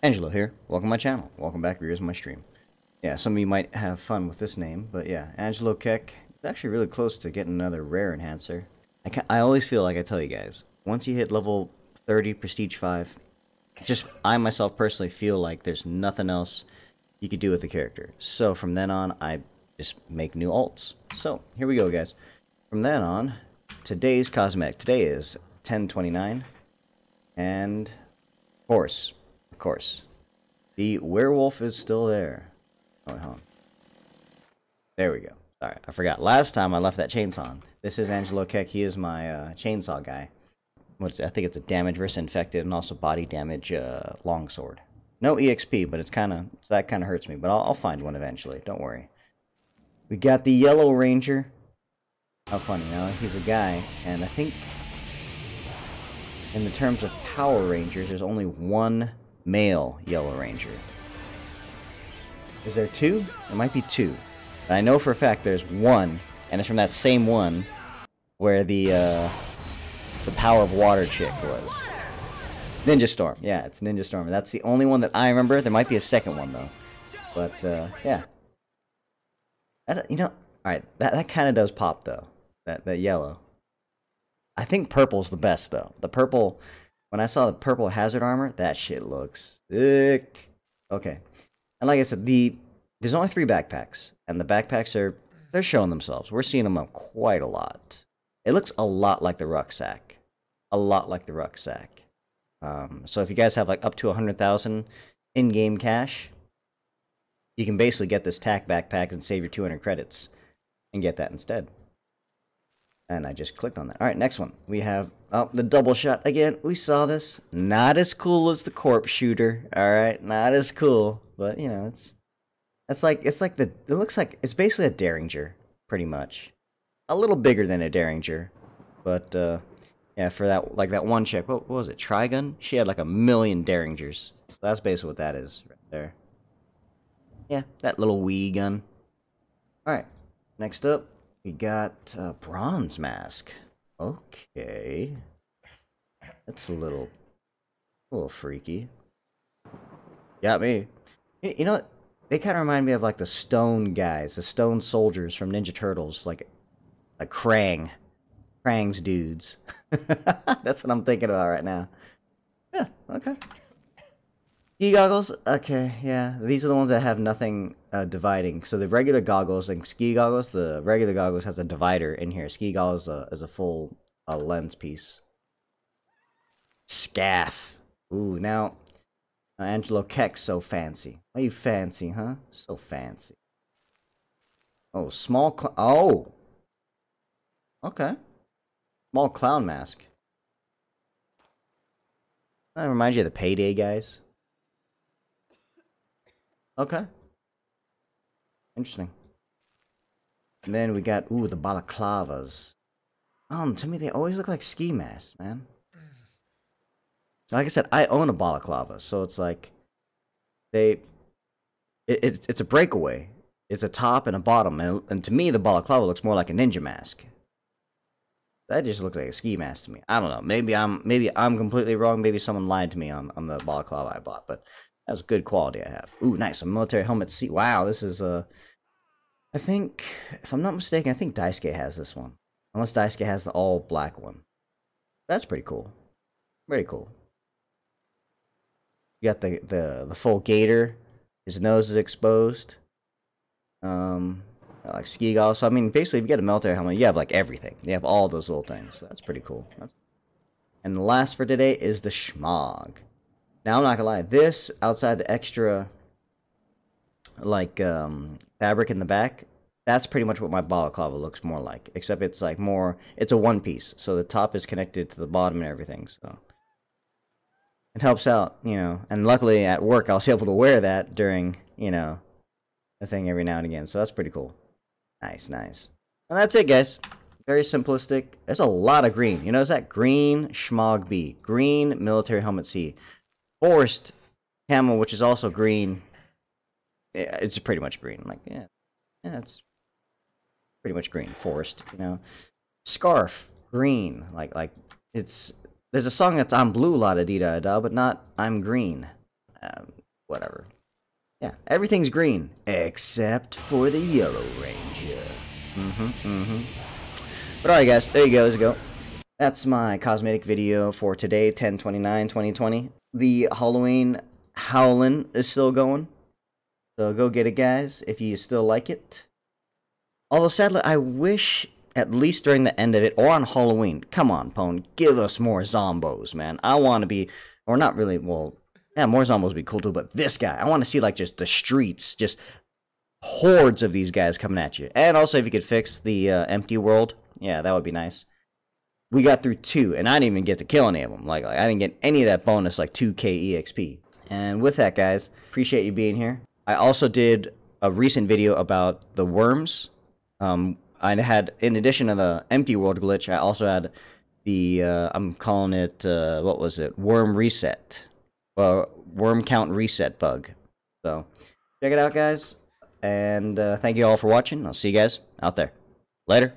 An GeL Low here. Welcome to my channel. Welcome back viewers of my stream. Yeah, some of you might have fun with this name, but yeah, Angelo Keck. It's actually really close to getting another rare enhancer. I, can, I always feel like I tell you guys, once you hit level 30, Prestige 5, just I myself personally feel like there's nothing else you could do with the character. So from then on, I just make new alts. So here we go, guys. From then on, today's cosmetic. Today is 1029, and horse. Of course. The werewolf is still there. Oh, hold on. There we go. Sorry, I forgot. Last time I left that chainsaw on. This is Angelo Keck. He is my uh, chainsaw guy. What's I think it's a damage versus infected and also body damage uh, longsword. No EXP, but it's kind of so that kind of hurts me. But I'll, I'll find one eventually. Don't worry. We got the Yellow Ranger. How funny, you know? He's a guy, and I think in the terms of Power Rangers, there's only one male Yellow Ranger. Is there two? There might be two. But I know for a fact there's one, and it's from that same one where the uh, the Power of Water chick was. Ninja Storm. Yeah, it's Ninja Storm. That's the only one that I remember. There might be a second one though. But uh, yeah. That, you know, all right. That that kind of does pop though. That that yellow. I think purple's the best though. The purple. When I saw the purple hazard armor, that shit looks sick. Okay. And like I said, the there's only three backpacks, and the backpacks are they're showing themselves. We're seeing them up quite a lot. It looks a lot like the rucksack, a lot like the rucksack. Um, so if you guys have like up to a hundred thousand in-game cash, you can basically get this tack backpack and save your 200 credits, and get that instead. And I just clicked on that. All right, next one. We have oh the double shot again. We saw this. Not as cool as the corpse shooter. All right, not as cool, but you know it's it's like it's like the it looks like it's basically a Derringer, pretty much. A little bigger than a Derringer, but uh, yeah, for that like that one chick. What, what was it? Trigun? She had like a million Derringers. So that's basically what that is right there. Yeah, that little wee gun. All right, next up we got uh, bronze mask. Okay, that's a little, a little freaky. Got me. You, know what? They kind of remind me of like the stone guys, the stone soldiers from Ninja Turtles, like like Krang, Krang's dudes. That's what I'm thinking about right now. Yeah. Okay. Ski goggles? Okay, yeah. These are the ones that have nothing uh, dividing. So the regular goggles and ski goggles, the regular goggles has a divider in here. Ski goggles uh, is a full uh, lens piece. Scaff. Ooh, now, uh, Angelo Keck's so fancy. Are you fancy, huh? So fancy. Oh, small cl- Oh! Okay. Small clown mask. That reminds you of the Payday guys. Okay. Interesting. And then we got, ooh, the balaclavas. Um, to me, they always look like ski masks, man. Like I said, I own a balaclava, so it's like, they, it, it's it's a breakaway. It's a top and a bottom, and, and to me, the balaclava looks more like a ninja mask. That just looks like a ski mask to me. I don't know. Maybe I'm maybe I'm completely wrong. Maybe someone lied to me on, on the balaclava I bought, but that's good quality I have. Ooh, nice. A military helmet seat. Wow, this is a. Uh, I think, if I'm not mistaken, I think Daisuke has this one. Unless Daisuke has the all black one. That's pretty cool. Pretty cool. You got the the the full gator. His nose is exposed. Um, like ski goggles. So I mean, basically, if you get a military helmet, you have like everything. You have all those little things. So that's pretty cool. That's... And the last for today is the shemagh. Now I'm not gonna lie, this outside the extra like um, fabric in the back, that's pretty much what my balaclava looks more like. Except it's like more, it's a one piece, so the top is connected to the bottom and everything. So it helps out, you know. And luckily at work, I was able to wear that during, you know, the thing every now and again. So that's pretty cool. Nice, nice. And that's it, guys. Very simplistic. There's a lot of green. You know, is that green shemagh B, green military helmet C, forest camel, which is also green. It's pretty much green. I'm like, yeah, yeah, it's pretty much green. Forest, you know. Scarf, green. Like, like it's. There's a song that's "I'm blue" la da dee da da, but not "I'm green." Um, whatever. Yeah, everything's green except for the Yellow Ranger. Mm-hmm, mm-hmm. But alright, guys, there you go. You go. That's my cosmetic video for today, 10-29-2020. The Halloween Howlin' is still going. So go get it, guys, if you still like it. Although, sadly, I wish, at least during the end of it, or on Halloween, come on, Pone, give us more zombos, man. I want to be, or not really, well, yeah, more zombos would be cool too, but this guy, I want to see, like, just the streets, just hordes of these guys coming at you. And also, if you could fix the uh, empty world, yeah, that would be nice. We got through two, and I didn't even get to kill any of them. Like, like I didn't get any of that bonus, like 2k EXP. And with that, guys, appreciate you being here. I also did a recent video about the worms. Um, I had, in addition to the empty world glitch, I also had the, uh, I'm calling it, uh, what was it? Worm reset. Well, worm count reset bug. So, check it out, guys. And uh, thank you all for watching. I'll see you guys out there. Later.